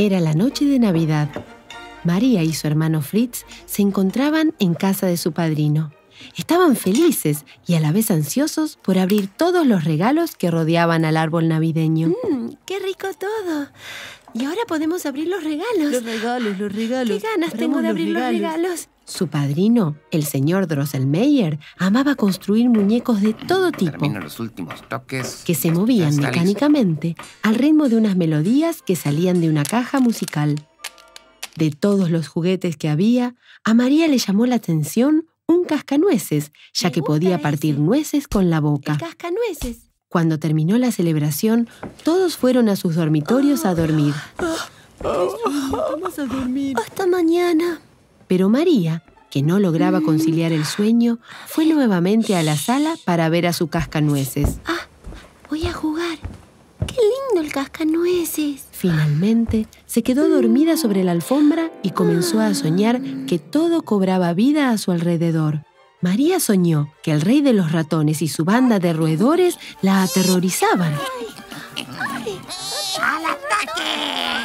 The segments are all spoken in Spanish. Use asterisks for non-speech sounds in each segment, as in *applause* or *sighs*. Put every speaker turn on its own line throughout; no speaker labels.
Era la noche de Navidad. María y su hermano Fritz se encontraban en casa de su padrino. Estaban felices y a la vez ansiosos por abrir todos los regalos que rodeaban al árbol navideño.
Mmm, qué rico todo. Y ahora podemos abrir los regalos.
Los regalos, los regalos.
Qué ganas tengo de abrir los regalos.
Su padrino, el señor Drosselmeyer, amaba construir muñecos de todo tipo
Termino los últimos toques.
que se movían
está
mecánicamente al ritmo de unas melodías que salían de una caja musical. De todos los juguetes que había, a María le llamó la atención un cascanueces, ya
Me
que podía partir
ese.
nueces con la boca.
El cascanueces.
Cuando terminó la celebración, todos fueron a sus dormitorios a dormir. *gasps*
Vamos a dormir.
Hasta mañana.
Pero María, que no lograba conciliar el sueño, fue nuevamente a la sala para ver a su cascanueces.
Ah, voy a jugar. Qué lindo el cascanueces.
Finalmente, se quedó dormida sobre la alfombra y comenzó a soñar que todo cobraba vida a su alrededor. María soñó que el rey de los ratones y su banda de roedores la aterrorizaban.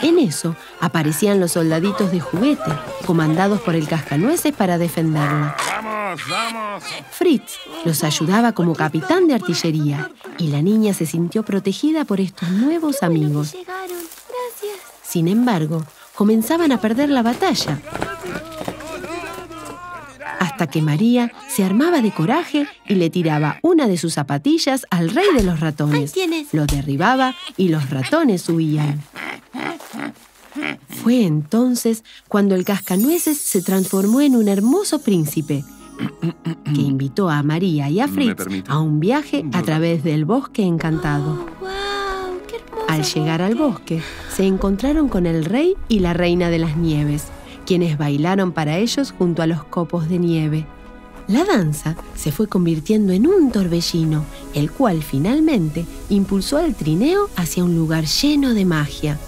En eso aparecían los soldaditos de juguete, comandados por el cascanueces para defenderla.
¡Vamos, vamos!
Fritz los ayudaba como capitán de artillería y la niña se sintió protegida por estos nuevos amigos.
Llegaron. Gracias.
Sin embargo, comenzaban a perder la batalla. Hasta que María se armaba de coraje y le tiraba una de sus zapatillas al rey de los ratones. Lo derribaba y los ratones huían. Fue entonces cuando el cascanueces se transformó en un hermoso príncipe que invitó a María y a
¿Me
Fritz a un viaje a través del bosque encantado.
Oh, wow, qué hermoso.
Al llegar al bosque, se encontraron con el rey y la reina de las nieves, quienes bailaron para ellos junto a los copos de nieve. La danza se fue convirtiendo en un torbellino, el cual finalmente impulsó al trineo hacia un lugar lleno de magia.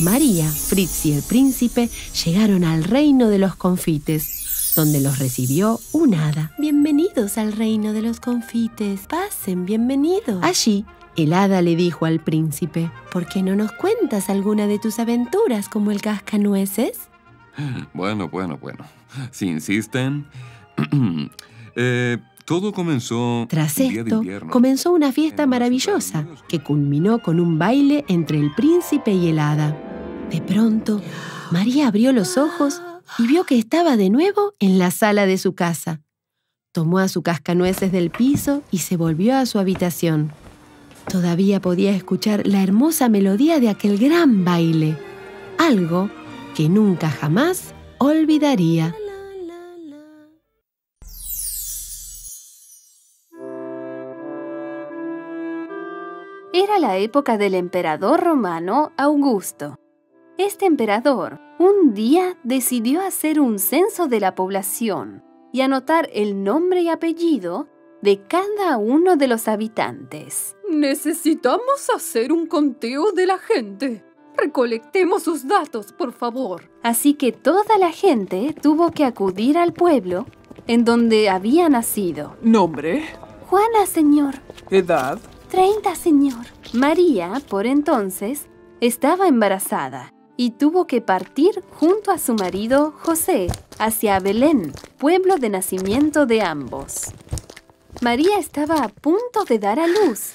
María, Fritz y el príncipe llegaron al reino de los confites, donde los recibió un hada.
Bienvenidos al reino de los confites. Pasen, bienvenidos.
Allí, el hada le dijo al príncipe,
¿Por qué no nos cuentas alguna de tus aventuras como el cascanueces?
Bueno, bueno, bueno. Si insisten. *clears throat* Eh, todo comenzó.
Tras
un día de
esto,
invierno.
comenzó una fiesta maravillosa que culminó con un baile entre el príncipe y el hada. De pronto, María abrió los ojos y vio que estaba de nuevo en la sala de su casa. Tomó a su cascanueces del piso y se volvió a su habitación. Todavía podía escuchar la hermosa melodía de aquel gran baile, algo que nunca jamás olvidaría.
Era la época del emperador romano Augusto. Este emperador un día decidió hacer un censo de la población y anotar el nombre y apellido de cada uno de los habitantes.
Necesitamos hacer un conteo de la gente. Recolectemos sus datos, por favor.
Así que toda la gente tuvo que acudir al pueblo en donde había nacido.
Nombre,
Juana, señor.
edad,
30, señor. María, por entonces, estaba embarazada y tuvo que partir junto a su marido José hacia Belén, pueblo de nacimiento de ambos. María estaba a punto de dar a luz.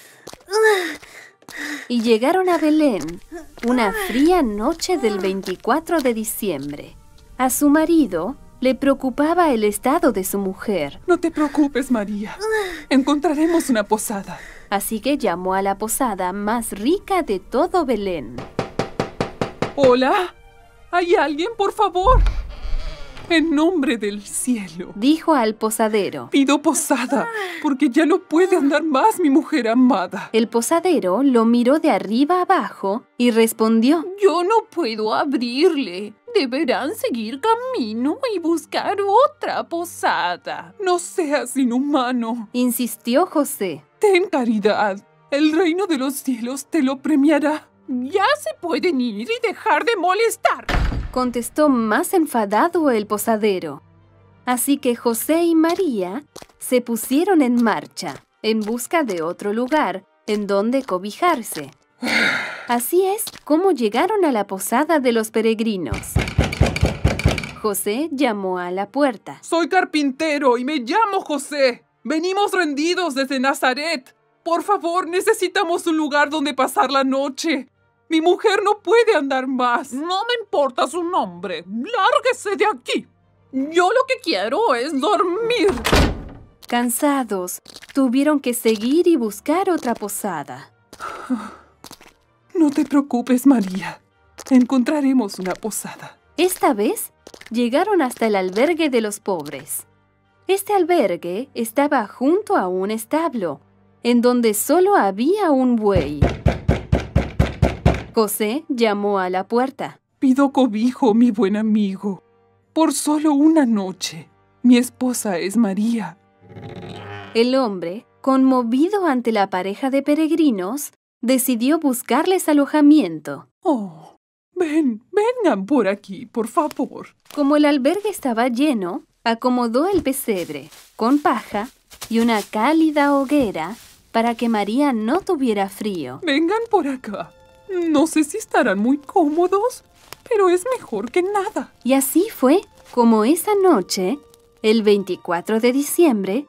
Y llegaron a Belén una fría noche del 24 de diciembre. A su marido le preocupaba el estado de su mujer,
no te preocupes, María. Encontraremos una posada.
así que llamó a la posada más rica de todo Belén.
Hola, ¿hay alguien, por favor? En nombre del cielo.
Dijo al posadero.
Pido posada, porque ya no puede andar más mi mujer amada.
El posadero lo miró de arriba abajo y respondió.
Yo no puedo abrirle. Deberán seguir camino y buscar otra posada.
No seas inhumano.
Insistió José.
Ten caridad. El reino de los cielos te lo premiará.
Ya se pueden ir y dejar de molestar.
Contestó más enfadado el posadero. Así que José y María se pusieron en marcha en busca de otro lugar en donde cobijarse. Así es como llegaron a la posada de los peregrinos. José llamó a la puerta.
Soy carpintero y me llamo José. Venimos rendidos desde Nazaret. Por favor, necesitamos un lugar donde pasar la noche. Mi mujer no puede andar más.
No me importa su nombre. Lárguese de aquí. Yo lo que quiero es dormir.
Cansados, tuvieron que seguir y buscar otra posada.
No te preocupes, María. Encontraremos una posada.
Esta vez llegaron hasta el albergue de los pobres. Este albergue estaba junto a un establo, en donde solo había un buey. José llamó a la puerta.
Pido cobijo, mi buen amigo. Por solo una noche. Mi esposa es María.
El hombre, conmovido ante la pareja de peregrinos, decidió buscarles alojamiento.
Oh, ven, vengan por aquí, por favor.
Como el albergue estaba lleno, acomodó el pesebre con paja y una cálida hoguera para que María no tuviera frío.
Vengan por acá. No sé si estarán muy cómodos, pero es mejor que nada.
Y así fue como esa noche, el 24 de diciembre,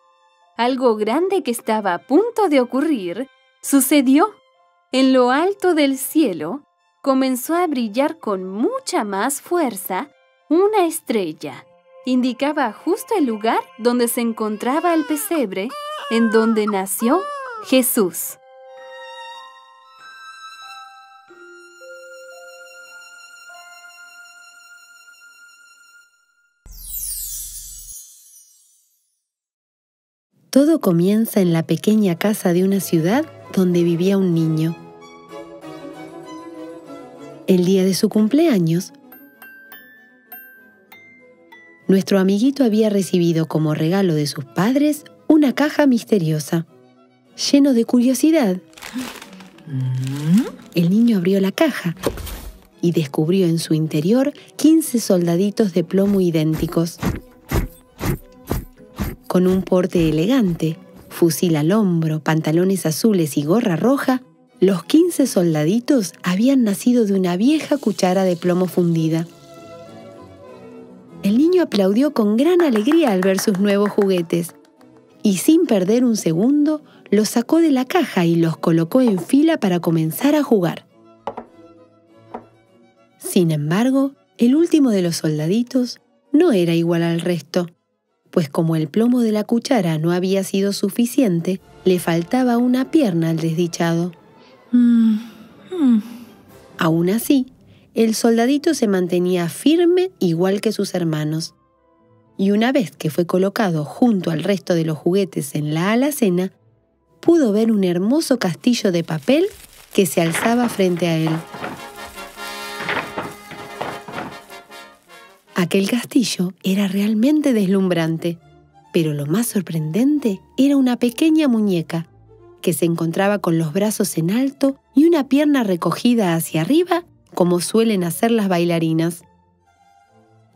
algo grande que estaba a punto de ocurrir sucedió. En lo alto del cielo comenzó a brillar con mucha más fuerza una estrella. Indicaba justo el lugar donde se encontraba el pesebre, en donde nació Jesús.
Todo comienza en la pequeña casa de una ciudad donde vivía un niño. El día de su cumpleaños, nuestro amiguito había recibido como regalo de sus padres una caja misteriosa. Lleno de curiosidad, el niño abrió la caja y descubrió en su interior 15 soldaditos de plomo idénticos. Con un porte elegante, fusil al hombro, pantalones azules y gorra roja, los 15 soldaditos habían nacido de una vieja cuchara de plomo fundida. El niño aplaudió con gran alegría al ver sus nuevos juguetes y sin perder un segundo los sacó de la caja y los colocó en fila para comenzar a jugar. Sin embargo, el último de los soldaditos no era igual al resto, pues como el plomo de la cuchara no había sido suficiente, le faltaba una pierna al desdichado. Aún así, el soldadito se mantenía firme igual que sus hermanos. Y una vez que fue colocado junto al resto de los juguetes en la alacena, pudo ver un hermoso castillo de papel que se alzaba frente a él. Aquel castillo era realmente deslumbrante, pero lo más sorprendente era una pequeña muñeca que se encontraba con los brazos en alto y una pierna recogida hacia arriba como suelen hacer las bailarinas.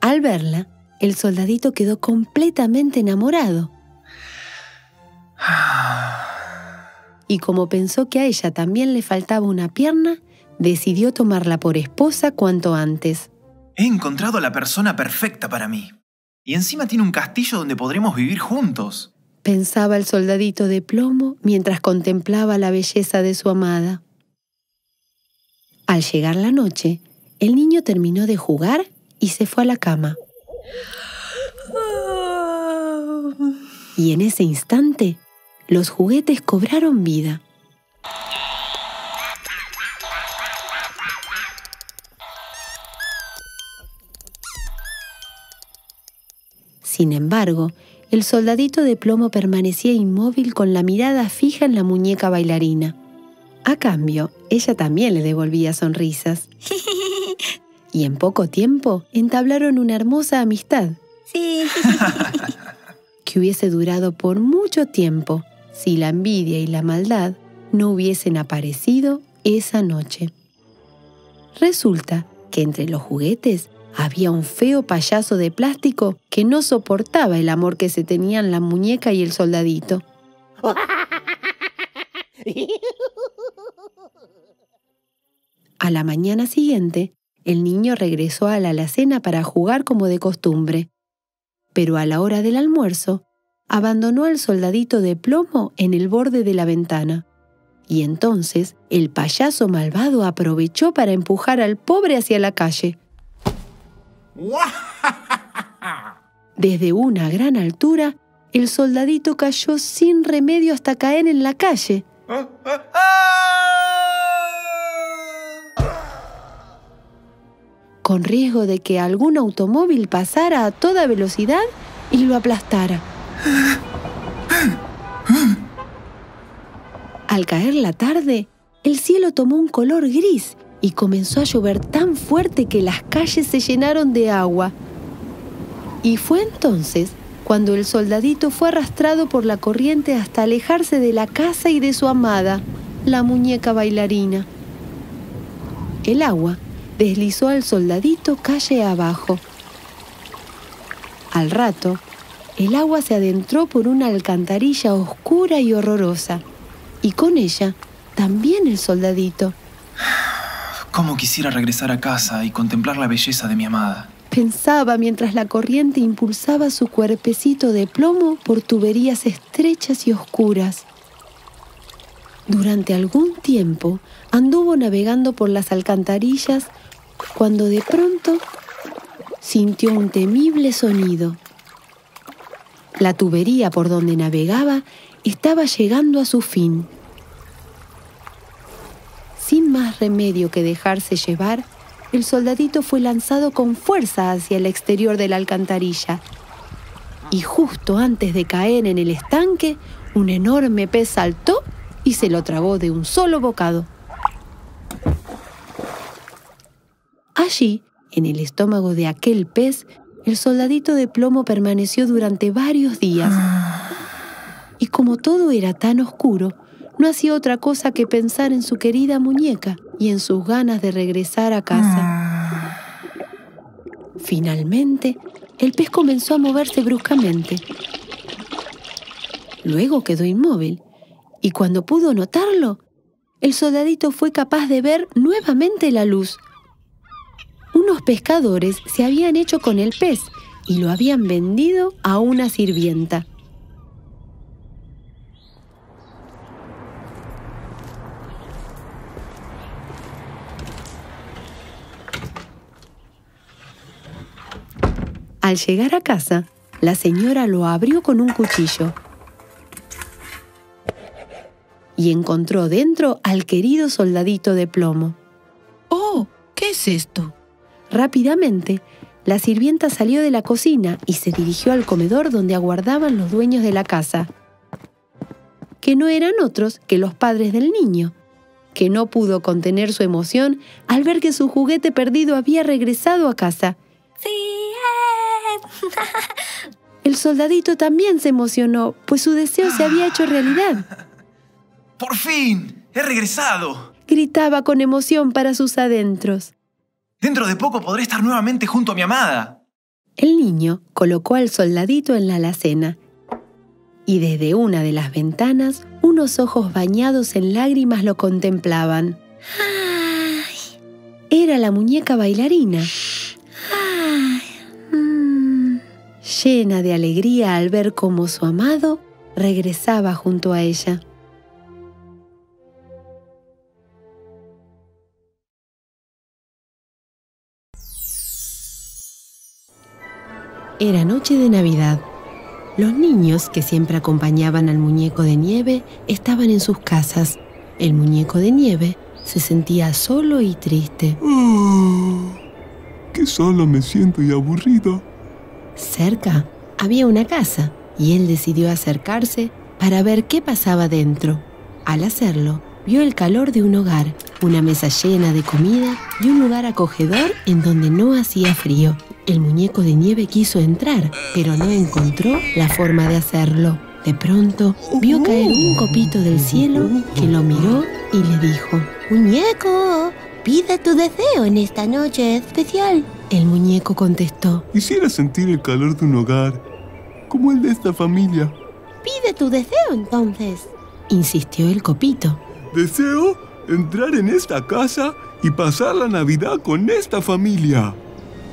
Al verla, el soldadito quedó completamente enamorado. *sighs* Y como pensó que a ella también le faltaba una pierna, decidió tomarla por esposa cuanto antes.
He encontrado a la persona perfecta para mí. Y encima tiene un castillo donde podremos vivir juntos.
Pensaba el soldadito de plomo mientras contemplaba la belleza de su amada. Al llegar la noche, el niño terminó de jugar y se fue a la cama. Y en ese instante, los juguetes cobraron vida. Sin embargo, el soldadito de plomo permanecía inmóvil con la mirada fija en la muñeca bailarina. A cambio, ella también le devolvía sonrisas. Y en poco tiempo entablaron una hermosa amistad.
Sí. *laughs*
que hubiese durado por mucho tiempo si la envidia y la maldad no hubiesen aparecido esa noche. Resulta que entre los juguetes había un feo payaso de plástico que no soportaba el amor que se tenían la muñeca y el soldadito. A la mañana siguiente, el niño regresó a la alacena para jugar como de costumbre. Pero a la hora del almuerzo, abandonó al soldadito de plomo en el borde de la ventana. Y entonces el payaso malvado aprovechó para empujar al pobre hacia la calle. *laughs* Desde una gran altura, el soldadito cayó sin remedio hasta caer en la calle. con riesgo de que algún automóvil pasara a toda velocidad y lo aplastara. Al caer la tarde, el cielo tomó un color gris y comenzó a llover tan fuerte que las calles se llenaron de agua. Y fue entonces cuando el soldadito fue arrastrado por la corriente hasta alejarse de la casa y de su amada, la muñeca bailarina. El agua deslizó al soldadito calle abajo. Al rato, el agua se adentró por una alcantarilla oscura y horrorosa, y con ella también el soldadito.
¿Cómo quisiera regresar a casa y contemplar la belleza de mi amada?
Pensaba mientras la corriente impulsaba su cuerpecito de plomo por tuberías estrechas y oscuras. Durante algún tiempo anduvo navegando por las alcantarillas cuando de pronto sintió un temible sonido. La tubería por donde navegaba estaba llegando a su fin. Sin más remedio que dejarse llevar, el soldadito fue lanzado con fuerza hacia el exterior de la alcantarilla. Y justo antes de caer en el estanque, un enorme pez saltó y se lo tragó de un solo bocado. Allí, en el estómago de aquel pez, el soldadito de plomo permaneció durante varios días. Y como todo era tan oscuro, no hacía otra cosa que pensar en su querida muñeca y en sus ganas de regresar a casa. Finalmente, el pez comenzó a moverse bruscamente. Luego quedó inmóvil y cuando pudo notarlo, el soldadito fue capaz de ver nuevamente la luz unos pescadores se habían hecho con el pez y lo habían vendido a una sirvienta. Al llegar a casa, la señora lo abrió con un cuchillo y encontró dentro al querido soldadito de plomo.
¡Oh! ¿Qué es esto?
Rápidamente, la sirvienta salió de la cocina y se dirigió al comedor donde aguardaban los dueños de la casa, que no eran otros que los padres del niño, que no pudo contener su emoción al ver que su juguete perdido había regresado a casa.
¡Sí!
El soldadito también se emocionó, pues su deseo se había hecho realidad. *laughs*
¡Por fin! ¡He regresado!
Gritaba con emoción para sus adentros.
Dentro de poco podré estar nuevamente junto a mi amada.
El niño colocó al soldadito en la alacena y desde una de las ventanas unos ojos bañados en lágrimas lo contemplaban. Era la muñeca bailarina. Llena de alegría al ver cómo su amado regresaba junto a ella. Era noche de Navidad. Los niños que siempre acompañaban al muñeco de nieve estaban en sus casas. El muñeco de nieve se sentía solo y triste.
Oh, qué solo me siento y aburrido.
Cerca había una casa y él decidió acercarse para ver qué pasaba dentro. Al hacerlo, vio el calor de un hogar, una mesa llena de comida y un lugar acogedor en donde no hacía frío. El muñeco de nieve quiso entrar, pero no encontró la forma de hacerlo. De pronto, vio caer un copito del cielo que lo miró y le dijo,
Muñeco, pide tu deseo en esta noche especial.
El muñeco contestó,
Quisiera sentir el calor de un hogar, como el de esta familia.
Pide tu deseo entonces.
insistió el copito.
Deseo entrar en esta casa y pasar la Navidad con esta familia.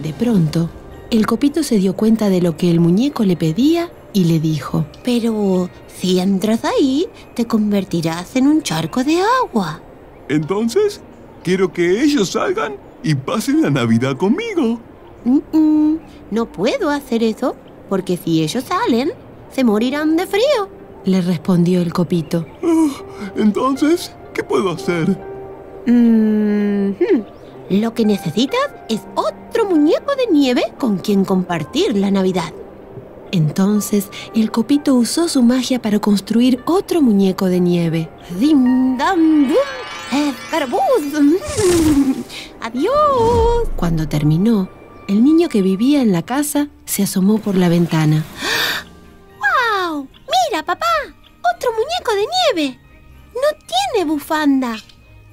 De pronto, el copito se dio cuenta de lo que el muñeco le pedía y le dijo,
Pero si entras ahí, te convertirás en un charco de agua.
Entonces, quiero que ellos salgan y pasen la Navidad conmigo.
Mm, mm, no puedo hacer eso, porque si ellos salen, se morirán de frío.
le respondió el copito.
Entonces, ¿qué puedo hacer?
Mm, hmm. Lo que necesitas es otro muñeco de nieve con quien compartir la Navidad.
Entonces el copito usó su magia para construir otro muñeco de nieve.
¡Dim, dam, dum! ¡Escarbuz! *laughs* Mm. ¡Adiós!
Cuando terminó, el niño que vivía en la casa se asomó por la ventana. *gasps*
¡Wow! ¡Mira, papá! ¡Otro muñeco de nieve! No tiene bufanda.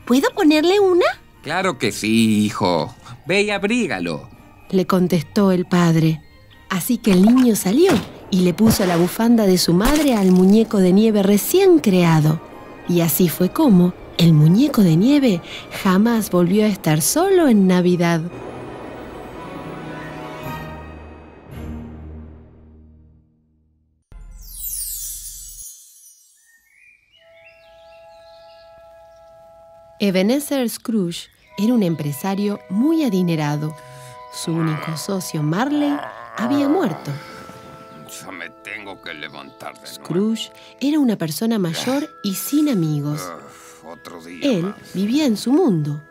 ¿Puedo ponerle una?
Claro que sí, hijo. Ve y abrígalo.
Le contestó el padre. Así que el niño salió y le puso la bufanda de su madre al muñeco de nieve recién creado. Y así fue como el muñeco de nieve jamás volvió a estar solo en Navidad. Ebenezer Scrooge era un empresario muy adinerado. Su único socio, Marley, había muerto.
Ya me tengo que levantar de.
Scrooge era una persona mayor y sin amigos.
Uf,
Él vivía en su mundo.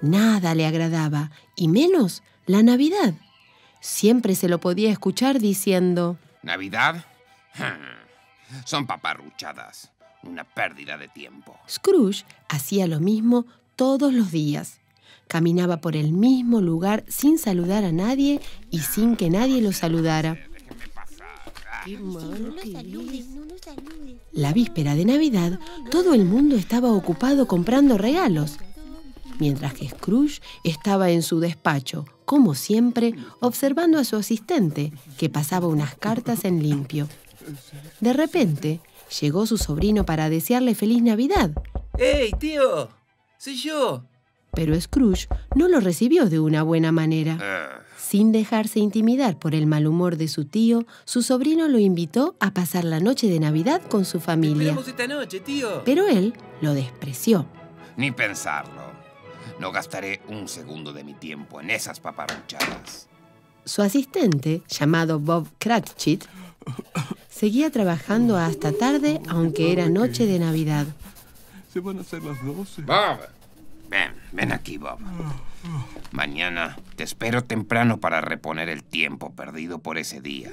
Nada le agradaba, y menos la Navidad. Siempre se lo podía escuchar diciendo,
¿Navidad? *laughs* Son paparruchadas. Una pérdida de tiempo.
Scrooge hacía lo mismo todos los días. Caminaba por el mismo lugar sin saludar a nadie y sin que nadie lo saludara.
No lo saludes, no lo saludes.
La víspera de Navidad, todo el mundo estaba ocupado comprando regalos, mientras que Scrooge estaba en su despacho, como siempre, observando a su asistente, que pasaba unas cartas en limpio. De repente, llegó su sobrino para desearle feliz Navidad,
¡Hey, tío! ¡Soy yo!
pero Scrooge no lo recibió de una buena manera. Sin dejarse intimidar por el mal humor de su tío, su sobrino lo invitó a pasar la noche de Navidad con su familia.
Esperamos esta noche, tío.
Pero él lo despreció.
ni pensarlo. No gastaré un segundo de mi tiempo en esas paparruchadas.
Su asistente, llamado Bob Cratchit, seguía trabajando hasta tarde, aunque era noche de Navidad.
Se van a hacer las 12.
Bob. Ven, ven aquí, Bob. Mañana te espero temprano para reponer el tiempo perdido por ese día.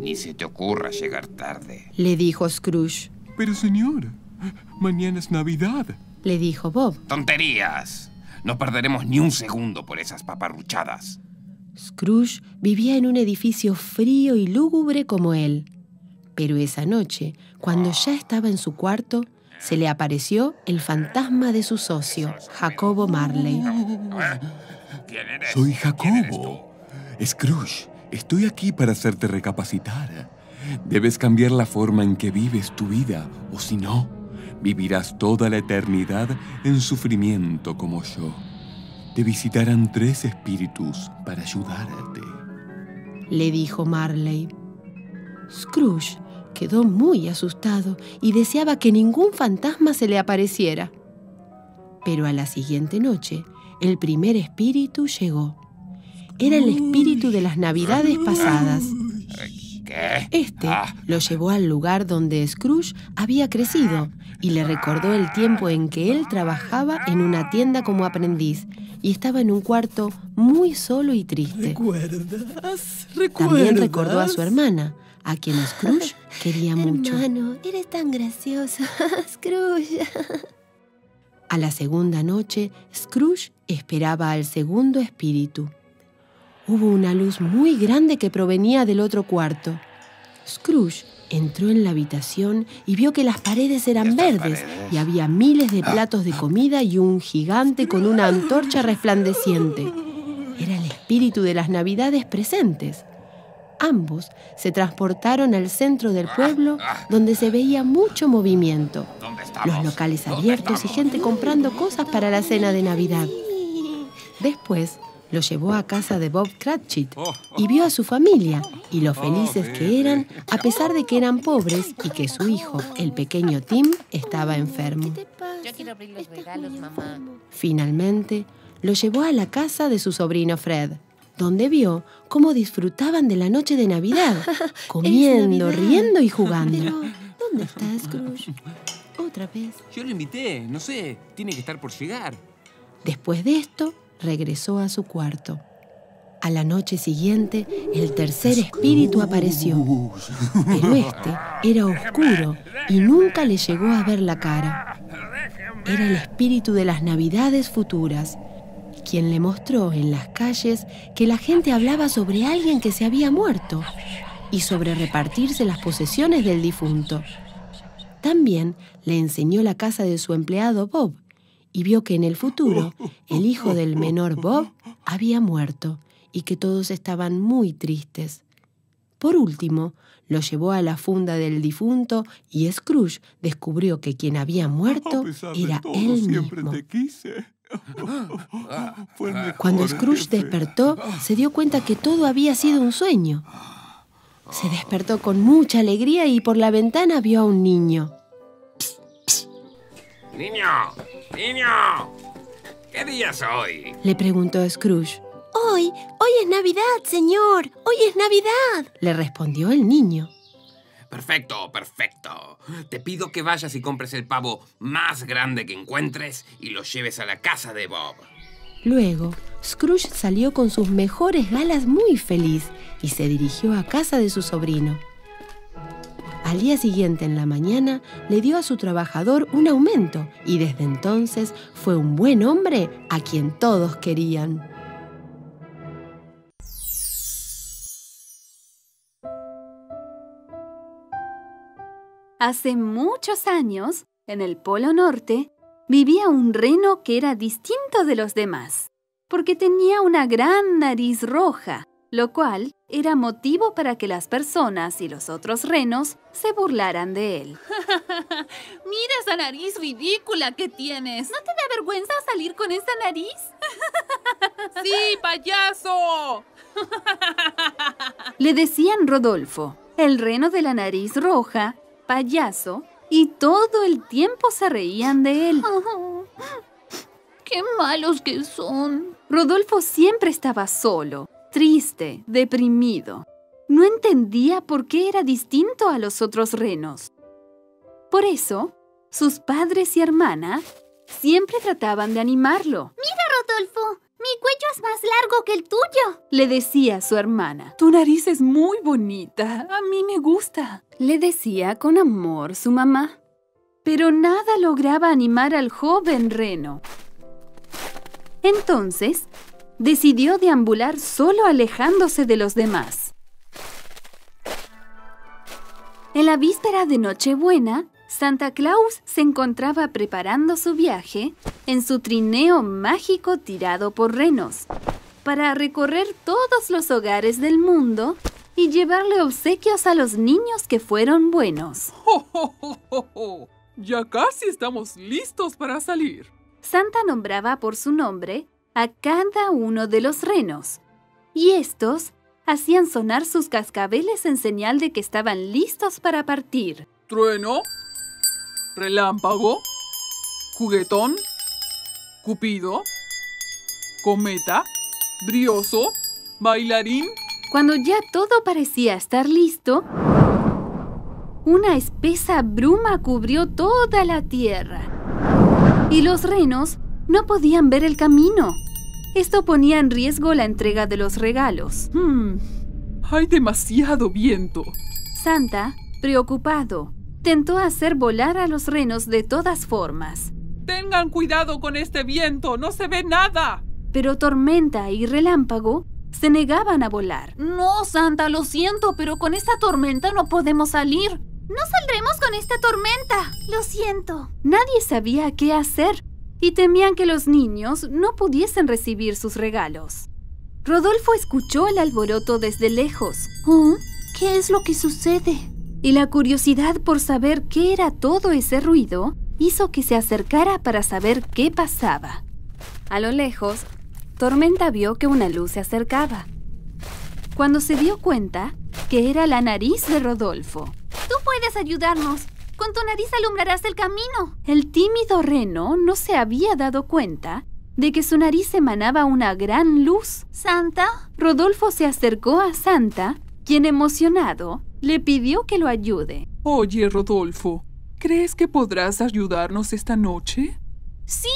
Ni se te ocurra llegar tarde.
Le dijo Scrooge.
Pero señor, mañana es Navidad.
Le dijo Bob.
¡Tonterías! No perderemos ni un segundo por esas paparruchadas.
Scrooge vivía en un edificio frío y lúgubre como él. Pero esa noche, cuando ya estaba en su cuarto, se le apareció el fantasma de su socio, Jacobo Marley.
¿Quién eres?
Soy
¿Quién eres tú?
Jacobo. Scrooge, estoy aquí para hacerte recapacitar. Debes cambiar la forma en que vives tu vida, o si no, vivirás toda la eternidad en sufrimiento como yo. Te visitarán tres espíritus para ayudarte.
le dijo Marley. Scrooge quedó muy asustado y deseaba que ningún fantasma se le apareciera. Pero a la siguiente noche, el primer espíritu llegó. Era el espíritu de las navidades pasadas. Este
Ah,
lo llevó al lugar donde Scrooge había crecido y le recordó el tiempo en que él trabajaba en una tienda como aprendiz y estaba en un cuarto muy solo y triste.
¿Recuerdas?
También recordó a su hermana, a quien Scrooge *laughs* quería mucho.
Hermano, eres tan gracioso. *laughs* Scrooge.
A la segunda noche, Scrooge esperaba al segundo espíritu. Hubo una luz muy grande que provenía del otro cuarto. Scrooge entró en la habitación y vio que las paredes eran
¿Estas
verdes
paredes?
y había miles de platos de comida y un gigante con una antorcha resplandeciente. Era el espíritu de las navidades presentes. Ambos se transportaron al centro del pueblo donde se veía mucho movimiento. Los locales
¿Dónde
abiertos y gente comprando cosas para la cena de Navidad. Después lo llevó a casa de Bob Cratchit y vio a su familia y lo felices que eran a pesar de que eran pobres y que su hijo, el pequeño Tim, estaba enfermo.
Yo quiero abrir los regalos, mamá.
Finalmente, lo llevó a la casa de su sobrino Fred, donde vio cómo disfrutaban de la noche de Navidad, *laughs* comiendo,
Navidad.
riendo y jugando.
Pero, ¿dónde está Scrooge? Otra vez.
Yo lo invité, no sé, tiene que estar por llegar.
Después de esto, regresó a su cuarto. A la noche siguiente, el tercer espíritu apareció, pero este era oscuro y nunca le llegó a ver la cara. Era el espíritu de las navidades futuras, quien le mostró en las calles que la gente hablaba sobre alguien que se había muerto y sobre repartirse las posesiones del difunto. También le enseñó la casa de su empleado Bob y vio que en el futuro el hijo del menor Bob había muerto y que todos estaban muy tristes. Por último, lo llevó a la funda del difunto y Scrooge descubrió que quien había muerto era él
siempre
mismo.
te quise.
Cuando Scrooge despertó, se dio cuenta que todo había sido un sueño. Se despertó con mucha alegría y por la ventana vio a un niño.
Niño, niño, ¿qué día es hoy?
Le preguntó Scrooge.
Hoy, hoy es Navidad, señor. Hoy es Navidad.
Le respondió el niño.
Perfecto, perfecto. Te pido que vayas y compres el pavo más grande que encuentres y lo lleves a la casa de Bob.
Luego, Scrooge salió con sus mejores galas muy feliz y se dirigió a casa de su sobrino. Al día siguiente en la mañana le dio a su trabajador un aumento y desde entonces fue un buen hombre a quien todos querían.
Hace muchos años, en el Polo Norte, vivía un reno que era distinto de los demás, porque tenía una gran nariz roja, lo cual era motivo para que las personas y los otros renos se burlaran de él. *laughs*
Mira esa nariz ridícula que tienes. ¿No te da vergüenza salir con esa nariz? *laughs*
¡Sí, payaso!
Le decían Rodolfo, el reno de la nariz roja, payaso, y todo el tiempo se reían de él. *laughs*
¡Qué malos que son!
Rodolfo siempre estaba solo, triste, deprimido. No entendía por qué era distinto a los otros renos. Por eso, sus padres y hermana siempre trataban de animarlo.
Rodolfo, mi cuello es más largo que el tuyo.
Le decía su hermana.
Tu nariz es muy bonita. A mí me gusta.
Le decía con amor su mamá. Pero nada lograba animar al joven reno. Entonces, decidió deambular solo alejándose de los demás. En la víspera de Nochebuena, Santa Claus se encontraba preparando su viaje en su trineo mágico tirado por renos para recorrer todos los hogares del mundo y llevarle obsequios a los niños que fueron buenos.
¡Jo, jo, jo, jo, jo! Ya casi estamos listos para salir.
Santa nombraba por su nombre a cada uno de los renos, y estos hacían sonar sus cascabeles en señal de que estaban listos para partir.
Trueno, relámpago, juguetón, cupido, cometa, brioso, bailarín.
Cuando ya todo parecía estar listo, una espesa bruma cubrió toda la tierra. Y los renos no podían ver el camino. Esto ponía en riesgo la entrega de los regalos.
Hmm, hay demasiado viento.
Santa, preocupado, tentó hacer volar a los renos de todas formas.
Tengan cuidado con este viento, no se ve nada.
Pero Tormenta y Relámpago se negaban a volar.
No, Santa, lo siento, pero con esta tormenta no podemos salir.
No saldremos con esta tormenta. Lo siento.
Nadie sabía qué hacer y temían que los niños no pudiesen recibir sus regalos. Rodolfo escuchó el alboroto desde lejos
¿Oh? ¿Qué es lo que sucede?
Y la curiosidad por saber qué era todo ese ruido hizo que se acercara para saber qué pasaba. A lo lejos, Tormenta vio que una luz se acercaba. Cuando se dio cuenta que era la nariz de Rodolfo.
Tú puedes ayudarnos. Con tu nariz alumbrarás el camino.
El tímido reno no se había dado cuenta de que su nariz emanaba una gran luz.
¿Santa?
Rodolfo se acercó a Santa, quien emocionado le pidió que lo ayude.
Oye, Rodolfo, ¿crees que podrás ayudarnos esta noche?
Sí,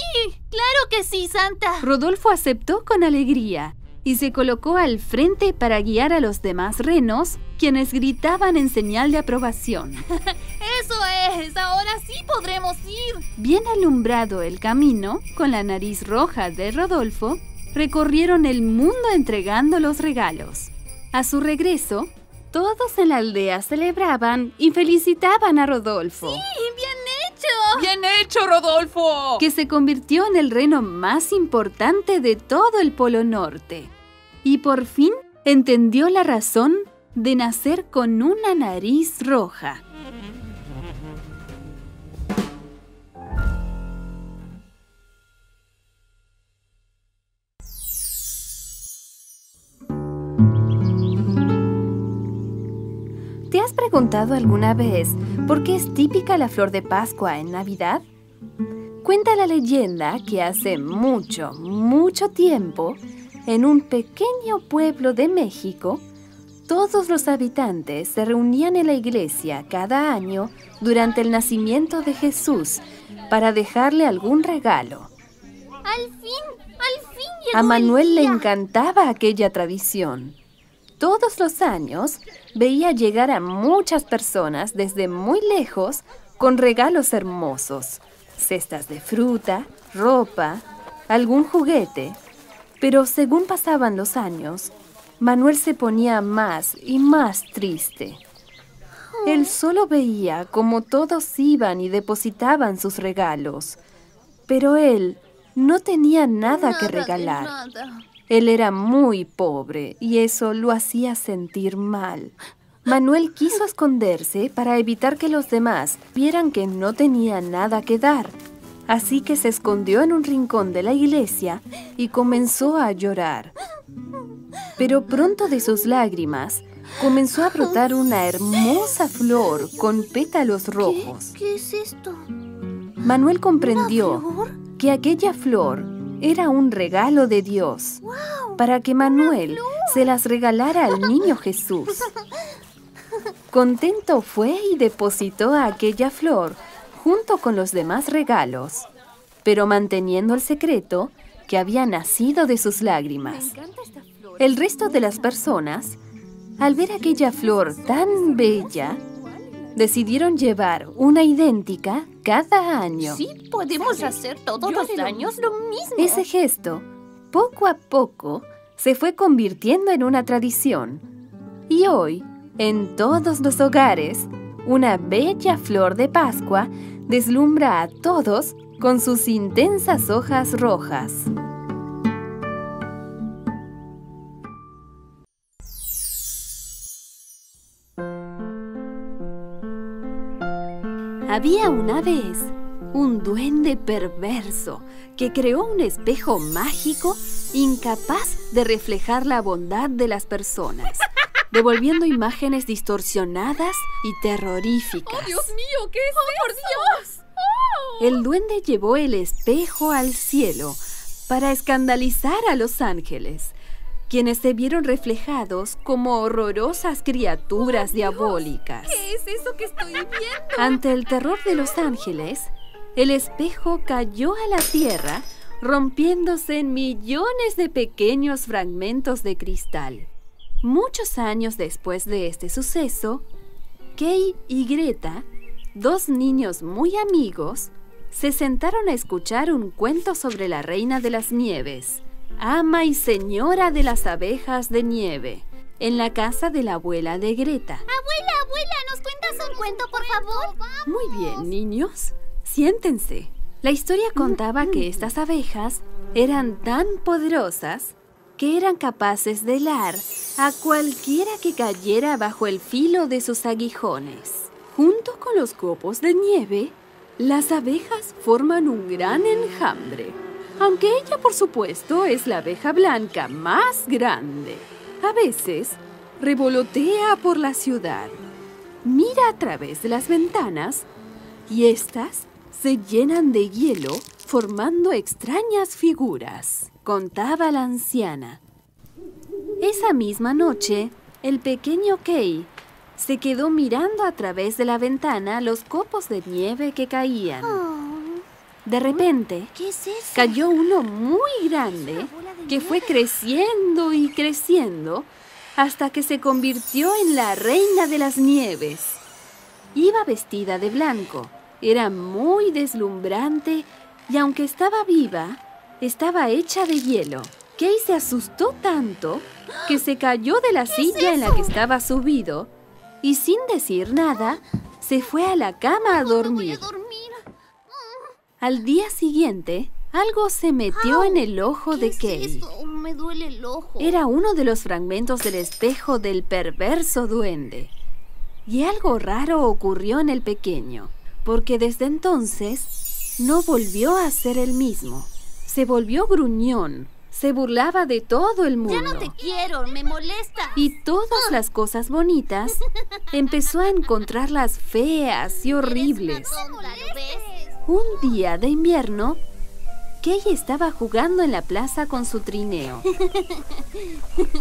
claro que sí, Santa.
Rodolfo aceptó con alegría y se colocó al frente para guiar a los demás renos, quienes gritaban en señal de aprobación. *laughs*
Eso es, ahora sí podremos ir.
Bien alumbrado el camino, con la nariz roja de Rodolfo, recorrieron el mundo entregando los regalos. A su regreso, todos en la aldea celebraban y felicitaban a Rodolfo.
Sí, bien hecho.
Bien hecho, Rodolfo.
Que se convirtió en el reno más importante de todo el Polo Norte. Y por fin entendió la razón de nacer con una nariz roja. Preguntado alguna vez por qué es típica la flor de Pascua en Navidad? Cuenta la leyenda que hace mucho, mucho tiempo, en un pequeño pueblo de México, todos los habitantes se reunían en la iglesia cada año durante el nacimiento de Jesús para dejarle algún regalo.
Al fin, al fin llegó
A Manuel
el
le
día.
encantaba aquella tradición. Todos los años veía llegar a muchas personas desde muy lejos con regalos hermosos, cestas de fruta, ropa, algún juguete. Pero según pasaban los años, Manuel se ponía más y más triste. Él solo veía cómo todos iban y depositaban sus regalos, pero él no tenía nada, que
Nada de
regalar. Él era muy pobre y eso lo hacía sentir mal. Manuel quiso esconderse para evitar que los demás vieran que no tenía nada que dar. Así que se escondió en un rincón de la iglesia y comenzó a llorar. Pero pronto de sus lágrimas comenzó a brotar una hermosa flor con pétalos rojos.
¿Qué es esto?
Manuel comprendió que aquella flor era un regalo de Dios para que Manuel se las regalara al niño Jesús. Contento fue y depositó aquella flor junto con los demás regalos, pero manteniendo el secreto que había nacido de sus lágrimas. El resto de las personas, al ver aquella flor tan bella, decidieron llevar una idéntica cada año.
Sí, podemos hacer todos los años lo mismo.
Ese gesto, poco a poco, se fue convirtiendo en una tradición. Y hoy, en todos los hogares, una bella flor de Pascua deslumbra a todos con sus intensas hojas rojas. Había una vez un duende perverso que creó un espejo mágico incapaz de reflejar la bondad de las personas, *laughs* devolviendo imágenes distorsionadas y terroríficas.
mío! ¿Qué es por Dios!
El duende llevó el espejo al cielo para escandalizar a los ángeles, quienes se vieron reflejados como horrorosas criaturas diabólicas.
¿Qué es eso que estoy viendo?
Ante el terror de los ángeles, el espejo cayó a la tierra, rompiéndose en millones de pequeños fragmentos de cristal. Muchos años después de este suceso, Kay y Greta, dos niños muy amigos, se sentaron a escuchar un cuento sobre la reina de las nieves, ama y señora de las abejas de nieve, en la casa de la abuela de Greta.
Abuela, abuela, ¿nos cuentas un cuento, por favor?
Muy bien, niños. Siéntense. La historia contaba que estas abejas eran tan poderosas que eran capaces de helar a cualquiera que cayera bajo el filo de sus aguijones. Junto con los copos de nieve, las abejas forman un gran enjambre. Aunque ella, por supuesto, es la abeja blanca más grande. A veces revolotea por la ciudad, mira a través de las ventanas y éstas se llenan de hielo formando extrañas figuras, contaba la anciana. Esa misma noche, el pequeño Kay se quedó mirando a través de la ventana los copos de nieve que caían. De repente,
¿Qué es eso?
cayó uno muy grande que fue creciendo y creciendo hasta que se convirtió en la reina de las nieves. Iba vestida de blanco, era muy deslumbrante y aunque estaba viva, estaba hecha de hielo. Kay se asustó tanto que se cayó de la silla en la que estaba subido y sin decir nada, se fue a la cama a dormir. Al día siguiente, algo se metió en el ojo de Kay.
Me duele el ojo.
Era uno de los fragmentos del espejo del perverso duende. Y algo raro ocurrió en el pequeño, porque desde entonces no volvió a ser el mismo. Se volvió gruñón, se burlaba de todo el mundo.
Ya no te quiero, me molesta.
Y todas las cosas bonitas *laughs* empezó a encontrarlas feas y horribles.
¿Cómo lo ves?
Un día de invierno, Kay estaba jugando en la plaza con su trineo.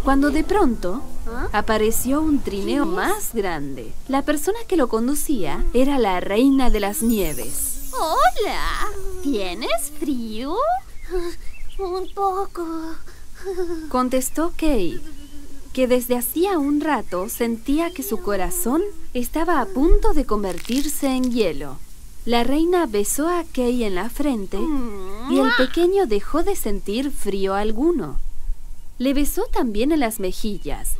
Cuando de pronto apareció un trineo más grande. La persona que lo conducía era la reina de las nieves.
Hola. ¿Tienes frío? Un poco.
Contestó Kay, que desde hacía un rato sentía que su corazón estaba a punto de convertirse en hielo. La reina besó a Kay en la frente y el pequeño dejó de sentir frío alguno. Le besó también en las mejillas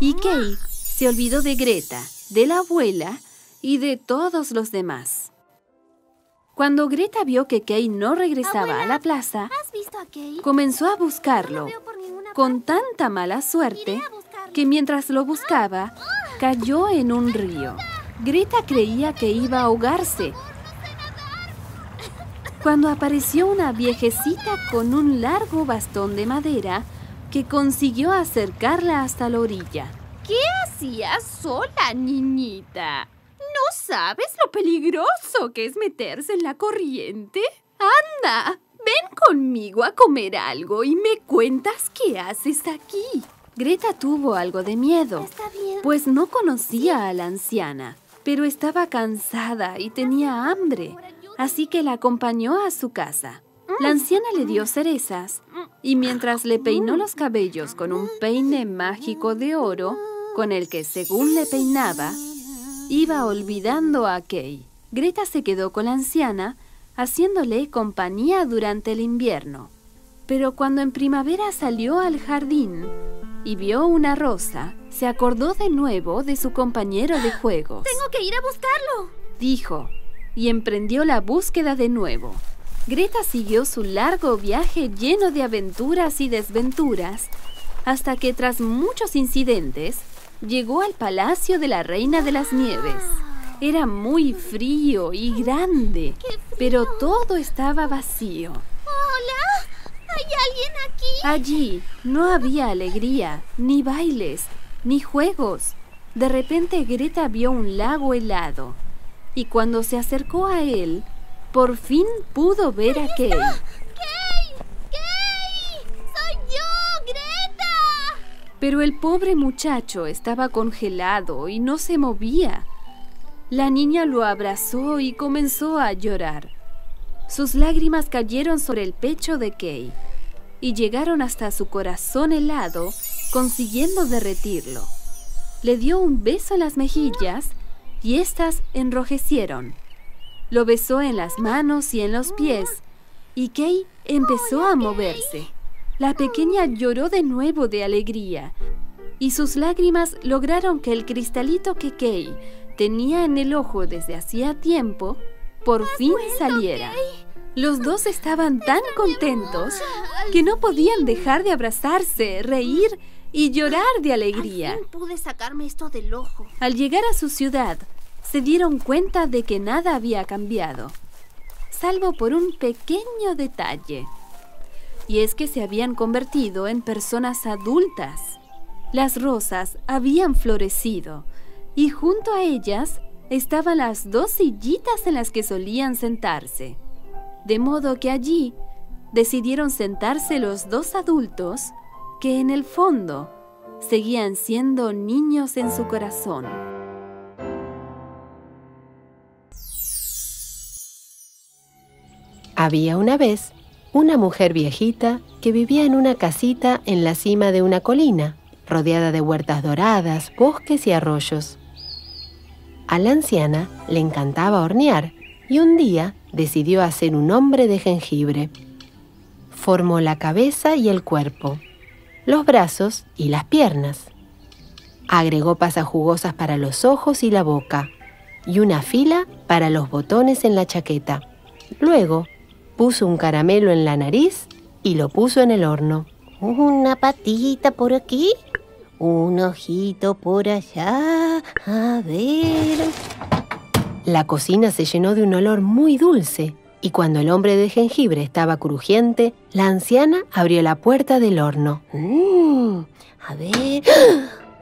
y Kay se olvidó de Greta, de la abuela y de todos los demás. Cuando Greta vio que Kay no regresaba a la plaza,
¿Has visto a Kay?
comenzó a buscarlo con tanta mala suerte que mientras lo buscaba, cayó en un río. Greta creía que iba a ahogarse. Cuando apareció una viejecita con un largo bastón de madera que consiguió acercarla hasta la orilla.
¿Qué hacías sola, niñita? ¿No sabes lo peligroso que es meterse en la corriente? Anda, ven conmigo a comer algo y me cuentas qué haces aquí.
Greta tuvo algo de miedo,
Está bien.
pues no conocía a la anciana, pero estaba cansada y tenía hambre, así que la acompañó a su casa. La anciana le dio cerezas y mientras le peinó los cabellos con un peine mágico de oro, con el que según le peinaba, iba olvidando a Kay. Greta se quedó con la anciana, haciéndole compañía durante el invierno. Pero cuando en primavera salió al jardín y vio una rosa, se acordó de nuevo de su compañero de juegos.
Tengo que ir a buscarlo.
dijo, y emprendió la búsqueda de nuevo. Greta siguió su largo viaje lleno de aventuras y desventuras, hasta que tras muchos incidentes, llegó al palacio de la Reina de las Nieves. Era muy frío y grande, pero todo estaba vacío.
Hola. ¿Hay alguien aquí?
Allí no había alegría, ni bailes, ni juegos. De repente Greta vio un lago helado y cuando se acercó a él, por fin pudo ver a Kay.
¡Kay! ¡Kay! ¡Soy yo, Greta!
Pero el pobre muchacho estaba congelado y no se movía. La niña lo abrazó y comenzó a llorar. Sus lágrimas cayeron sobre el pecho de Kay y llegaron hasta su corazón helado, consiguiendo derretirlo. Le dio un beso en las mejillas y éstas enrojecieron. Lo besó en las manos y en los pies, y Kay empezó a moverse. La pequeña lloró de nuevo de alegría, y sus lágrimas lograron que el cristalito que Kay tenía en el ojo desde hacía tiempo, por fin saliera. Los dos estaban tan contentos que no podían dejar de abrazarse, reír y llorar de alegría.
Al fin pude sacarme esto del ojo.
Al llegar a su ciudad, se dieron cuenta de que nada había cambiado, salvo por un pequeño detalle. y es que se habían convertido en personas adultas. Las rosas habían florecido y junto a ellas estaban las dos sillitas en las que solían sentarse. De modo que allí decidieron sentarse los dos adultos que en el fondo seguían siendo niños en su corazón.
Había una vez una mujer viejita que vivía en una casita en la cima de una colina, rodeada de huertas doradas, bosques y arroyos. A la anciana le encantaba hornear y un día decidió hacer un hombre de jengibre. Formó la cabeza y el cuerpo, los brazos y las piernas. Agregó pasas jugosas para los ojos y la boca y una fila para los botones en la chaqueta. Luego puso un caramelo en la nariz y lo puso en el horno.
Una patita por aquí, un ojito por allá. A ver.
La cocina se llenó de un olor muy dulce y cuando el hombre de jengibre estaba crujiente, la anciana abrió la puerta del horno.
Mm, a ver. *gasps*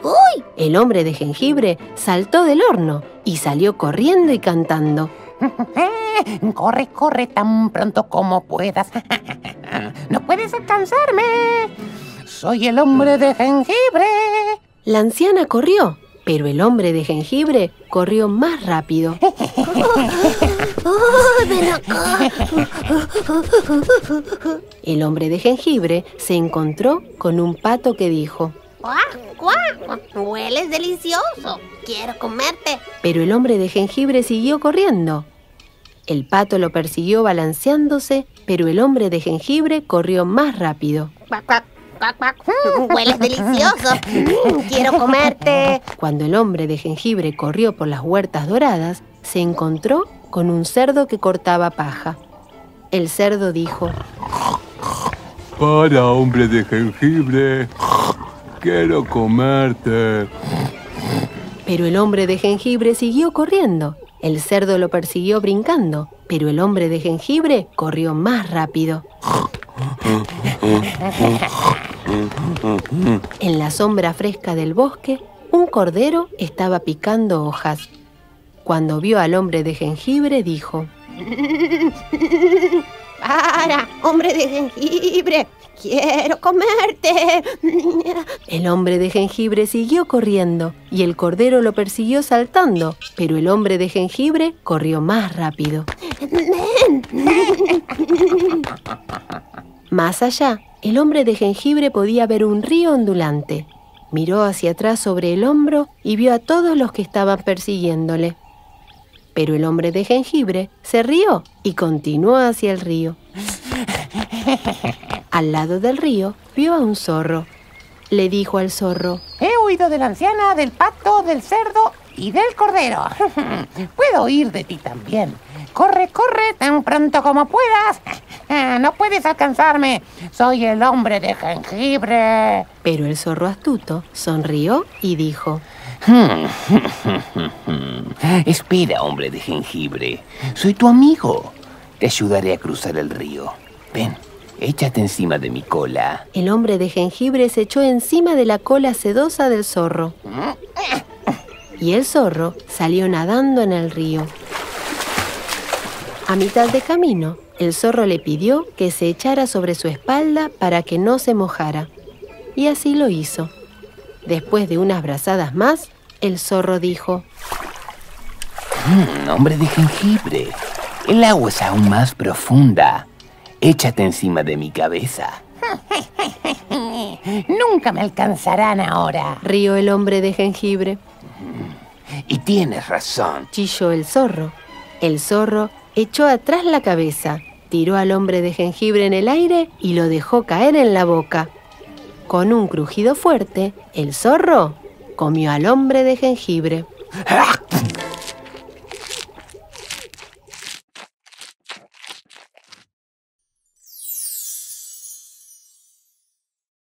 ¡Uy!
El hombre de jengibre saltó del horno y salió corriendo y cantando. *laughs*
corre, corre tan pronto como puedas. *laughs* no puedes alcanzarme. Soy el hombre de jengibre.
La anciana corrió, pero el hombre de jengibre corrió más rápido. *laughs* *laughs* El hombre de jengibre se encontró con un pato que dijo,
¡Cuac, cuac! ¡Hueles delicioso! ¡Quiero comerte!
Pero el hombre de jengibre siguió corriendo. El pato lo persiguió balanceándose, pero el hombre de jengibre corrió más rápido.
¡Hueles delicioso! ¡Quiero comerte!
Cuando el hombre de jengibre corrió por las huertas doradas, se encontró con un cerdo que cortaba paja. El cerdo dijo,
Para, hombre de jengibre. Quiero comerte.
Pero el hombre de jengibre siguió corriendo. El cerdo lo persiguió brincando, pero el hombre de jengibre corrió más rápido. En la sombra fresca del bosque, un cordero estaba picando hojas. Cuando vio al hombre de jengibre, dijo,
¡Para, hombre de jengibre! ¡Quiero comerte!
El hombre de jengibre siguió corriendo y el cordero lo persiguió saltando, pero el hombre de jengibre corrió más rápido. Más allá, el hombre de jengibre podía ver un río ondulante. Miró hacia atrás sobre el hombro y vio a todos los que estaban persiguiéndole. Pero el hombre de jengibre se rió y continuó hacia el río. Al lado del río vio a un zorro. Le dijo al zorro,
He huido de la anciana, del pato, del cerdo y del cordero. *laughs* Puedo huir de ti también. Corre, corre tan pronto como puedas. *laughs* No puedes alcanzarme. Soy el hombre de jengibre.
pero el zorro astuto sonrió y dijo, *laughs*
Espera, hombre de jengibre. Soy tu amigo. Te ayudaré a cruzar el río. Ven, échate encima de mi cola.
El hombre de jengibre se echó encima de la cola sedosa del zorro. Y el zorro salió nadando en el río. A mitad de camino, el zorro le pidió que se echara sobre su espalda para que no se mojara. Y así lo hizo. Después de unas brazadas más, el zorro dijo,
Mm, hombre de jengibre. El agua es aún más profunda. Échate encima de mi cabeza. *laughs*
Nunca me alcanzarán ahora.
rió el hombre de jengibre.
Y tienes razón.
Chilló el zorro. El zorro echó atrás la cabeza, tiró al hombre de jengibre en el aire y lo dejó caer en la boca. Con un crujido fuerte, el zorro comió al hombre de jengibre.